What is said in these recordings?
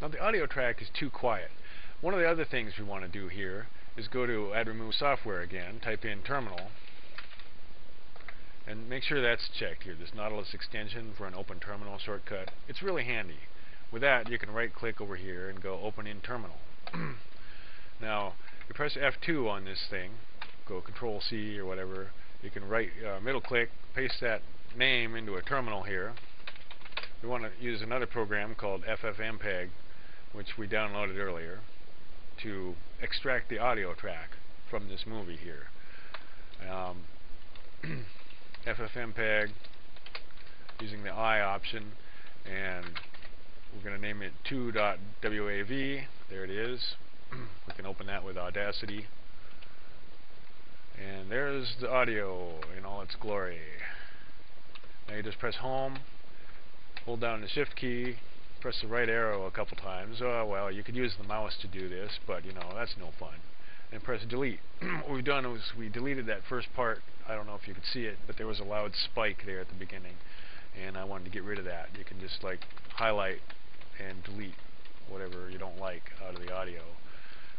Now the audio track is too quiet. One of the other things we want to do here is go to add remove software again, type in terminal, and make sure that's checked here, this Nautilus extension for an open terminal shortcut. It's really handy. With that, you can right click over here and go open in terminal. now, you press F2 on this thing, go control C or whatever, you can right uh, middle click, paste that name into a terminal here. We want to use another program called FFmpeg, which we downloaded earlier, to extract the audio track from this movie here. Um, FFmpeg using the I option and we're going to name it 2.wav there it is. We can open that with Audacity. And there's the audio in all its glory. Now you just press home hold down the shift key press the right arrow a couple times oh well you could use the mouse to do this but you know that's no fun and press delete. what we've done is we deleted that first part. I don't know if you could see it, but there was a loud spike there at the beginning, and I wanted to get rid of that. You can just like highlight and delete whatever you don't like out of the audio.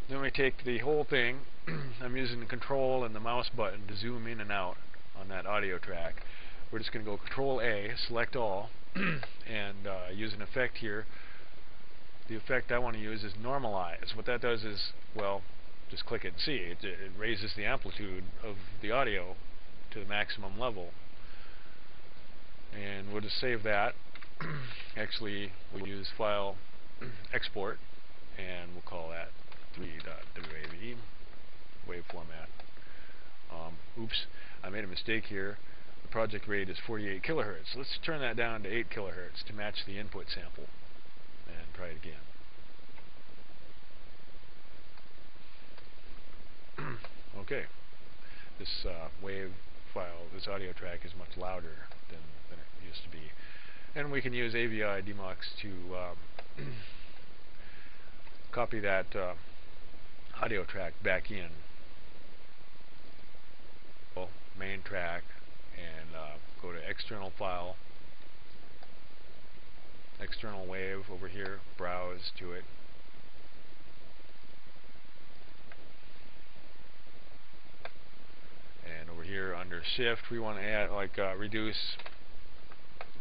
Then we take the whole thing. I'm using the control and the mouse button to zoom in and out on that audio track. We're just going to go Control A, select all, and uh, use an effect here. The effect I want to use is normalize. What that does is, well, just click it and see. It, it raises the amplitude of the audio to the maximum level. And we'll just save that. Actually, we'll use file export, and we'll call that 3.wav wave format. Um, oops, I made a mistake here. Project rate is 48 kilohertz. Let's turn that down to 8 kilohertz to match the input sample, and try it again. okay. This uh, wave file, this audio track is much louder than, than it used to be. And we can use Avidemux to um, copy that uh, audio track back in. Well, Main track and uh, go to external file, external wave over here, browse to it, And over here under shift we want to add like uh, reduce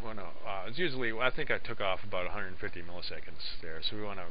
well no uh, it's usually I think I took off about 150 milliseconds there so we want to